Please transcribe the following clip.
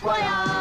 That's